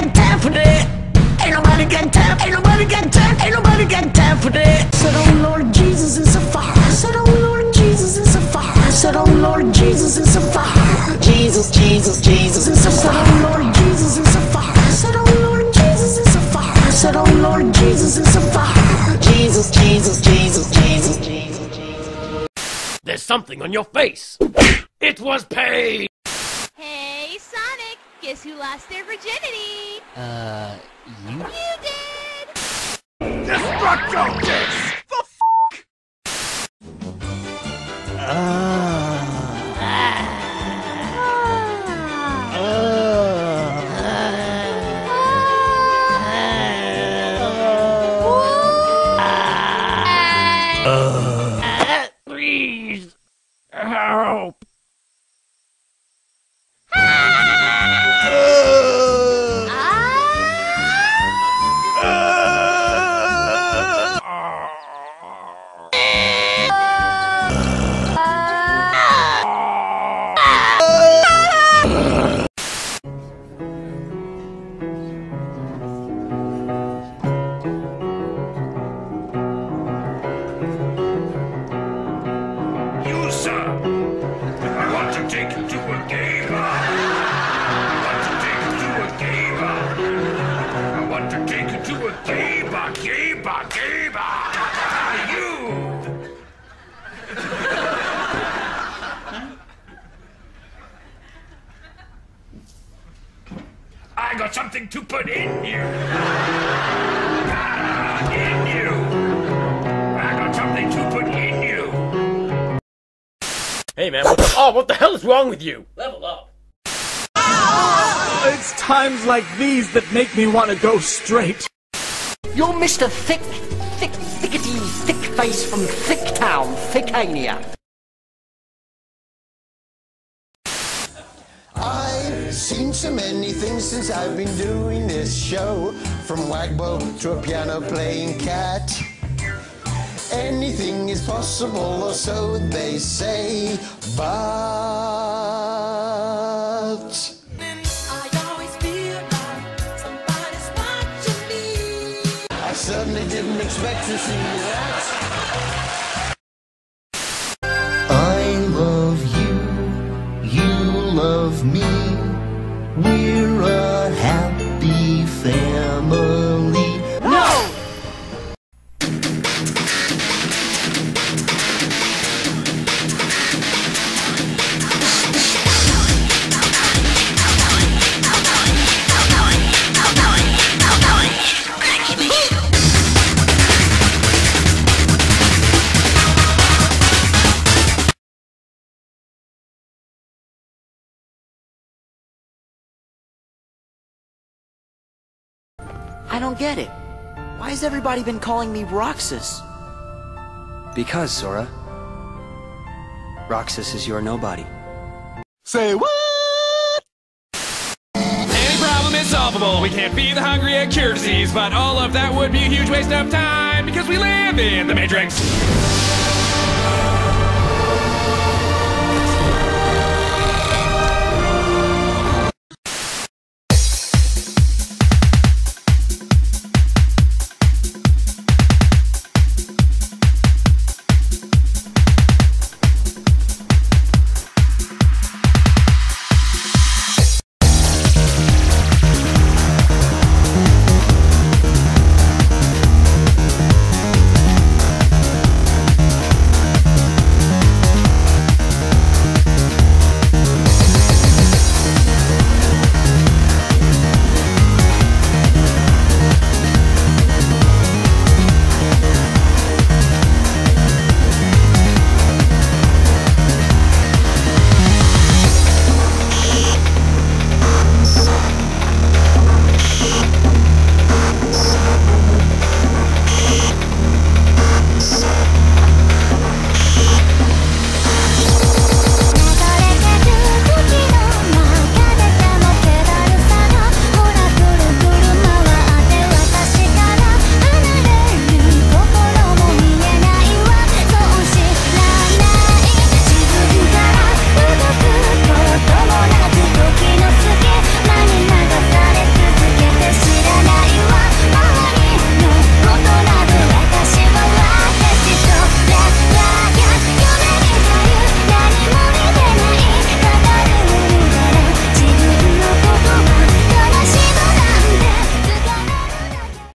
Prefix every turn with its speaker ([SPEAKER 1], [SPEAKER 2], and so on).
[SPEAKER 1] got time for that. Ain't nobody got time. Ain't nobody got time. Ain't nobody got time for that. Said, oh Lord Jesus, it's a fire. I said, oh Lord Jesus, it's a fire. I said, oh Lord Jesus, it's a fire. Jesus, Jesus, Jesus, it's a fire. Oh Lord Jesus, it's a fire. I said, oh Lord Jesus, it's a fire. I said, oh Lord Jesus, it's a fire. Oh, Jesus, Jesus, Jesus, Jesus, Jesus, Jesus.
[SPEAKER 2] There's something on your face. It was pain.
[SPEAKER 3] Hey, Sonic! Guess who lost their virginity?
[SPEAKER 4] Uh, you?
[SPEAKER 3] You did!
[SPEAKER 5] Destructo Uh-huh. I something to put in you! Ah, in you! I got something to put in you!
[SPEAKER 2] Hey man, what the oh, what the hell is wrong with you? Level up.
[SPEAKER 6] It's times like these that make me want to go straight.
[SPEAKER 4] You're Mr. Thick, Thick, Thickety, Thick Face from Thicktown, Thickania.
[SPEAKER 7] Seen so many things since I've been doing this show. From Wagbo to a piano playing cat. Anything is possible, or so they say. But. I certainly didn't expect to see that. I love you, you love me.
[SPEAKER 4] Don't get it. Why has everybody been calling me Roxas?
[SPEAKER 8] Because, Sora. Roxas is your nobody.
[SPEAKER 6] Say what?
[SPEAKER 9] Any problem is solvable. We can't feed the hungry and cure disease, but all of that would be a huge waste of time because we live in the Matrix.